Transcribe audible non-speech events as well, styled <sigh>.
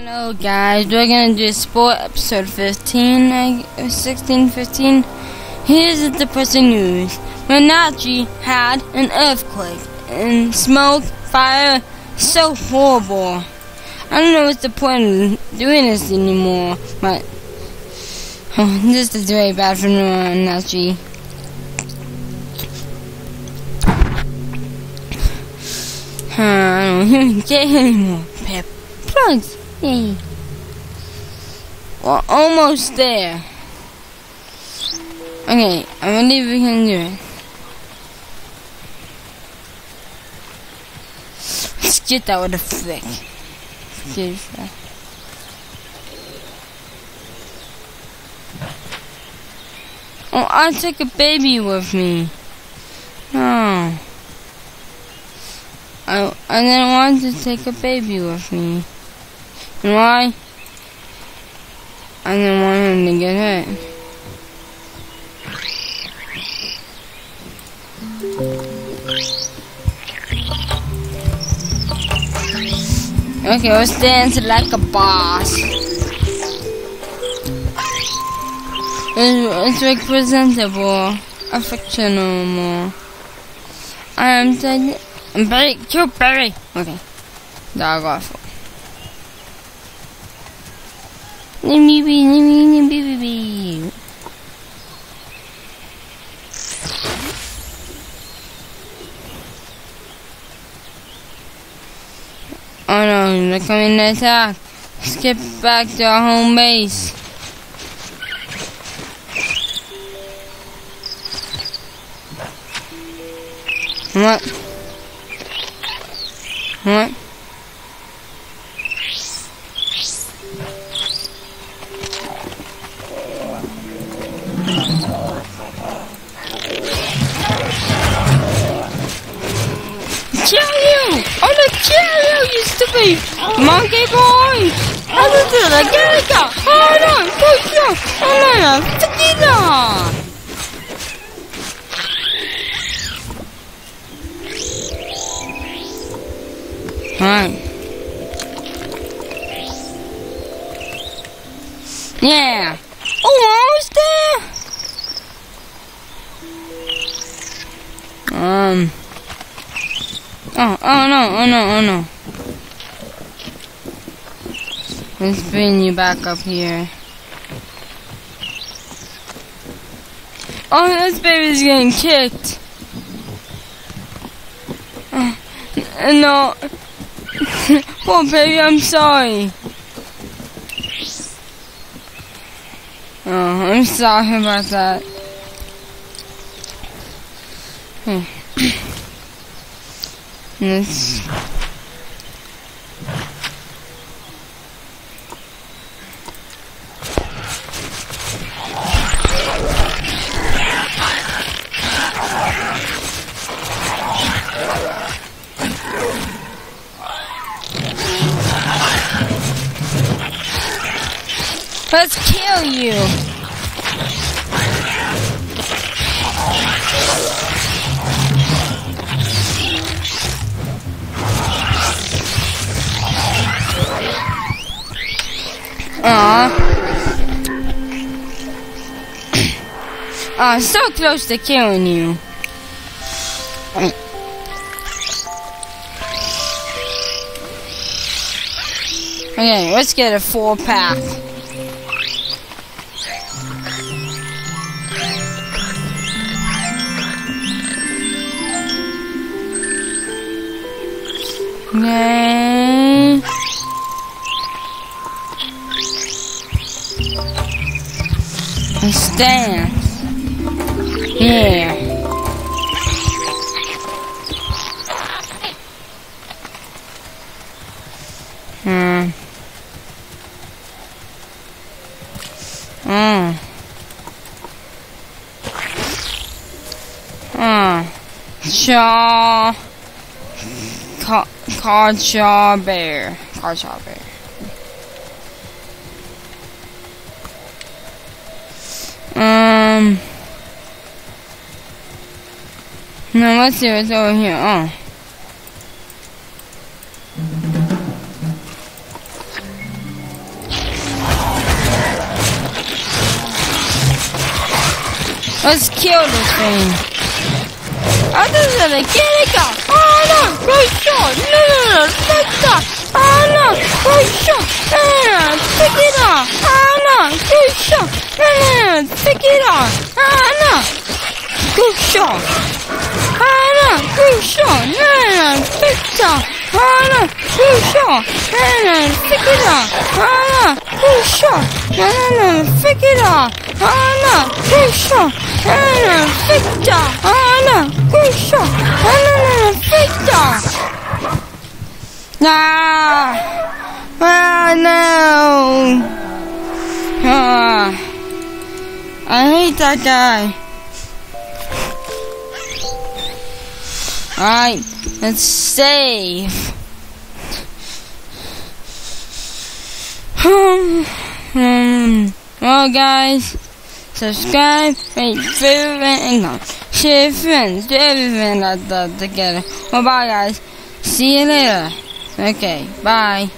Hello guys, we're gonna do Spore episode 15, I, 16, 15. Here's the depressing news. Wenatchee had an earthquake and smoke, fire, so horrible. I don't know what's the point of doing this anymore, but oh, this is very bad for Wenatchee. Uh, I don't even <laughs> get anymore. Pep plugs. Yay. We're almost there. Okay, I believe we can do it. Let's get that with a flick. Excuse that. Oh, I took a baby with me. Oh. I, I didn't want to take a baby with me. And why? I didn't want him to get hit. Okay, let's dance like a boss. It's, it's presentable, affectionate more. I'm saying, Barry, kill Barry. Okay, dog off. Oh no, they're coming to attack. Let's get back to our home base. What? What? Kill you, you stupid monkey boy! I'm gonna do it again! Hold on, push on! Oh no, no, tequila! Alright. Yeah! Oh, almost there! Um... Oh, oh no, oh no, oh no. Let's bring you back up here. Oh, this baby's getting kicked. Uh, no. <laughs> Poor baby, I'm sorry. Oh, I'm sorry about that. Hmm. Let's Let's kill you. Aw. Aw, so close to killing you. Okay, let's get a full pack. Okay. Let's dance. Yeah. Hmm. Mm. Mm. Shaw. Ca Cardshaw Bear. Cardshaw Bear. Um. No, let's see what's over here. Oh. Let's kill this thing. I just gonna get it go. Oh no, right shot. No, no, no, right shot. Oh no, right shot. No, No! Good shot! Yeah, fucker. Hana, go shot. No, no, no! Victor! Oh no! Good shot! Yeah, fucker. Hana, go. No, no, no! Ah! Oh no! Ah! I hate that guy. Alright, let's save. Hmm. <sighs> well, guys, subscribe, rate, favorite, and comment. Share friends, do everything like that together. Well, bye, guys. See you later. Okay, bye.